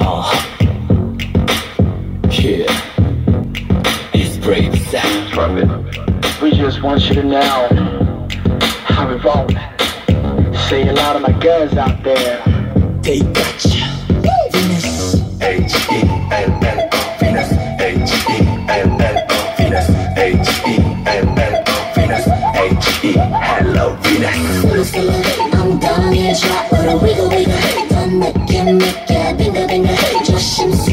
Oh. Yeah. Brave sound. We just want you to know how we roll. See a lot of my guys out there. They got you. Venus. H E L L O. Venus. H E L L O. Venus. H E L L O. Venus. H E L O. Venus. I'm down in shot with a wiggle wiggle.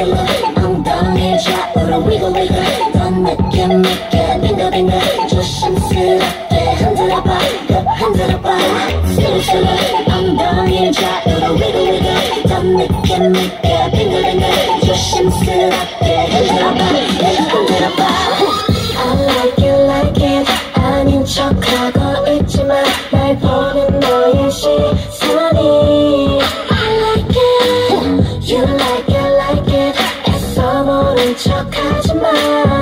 슬슬 엉덩이를 좌우로 wiggle wiggle 더 느낌 있게 빙글빙글 조심스럽게 흔들어봐 흔들어봐 슬슬 엉덩이를 좌우로 wiggle wiggle 더 느낌 있게 빙글빙글 조심스럽게 흔들어봐 척하지 마.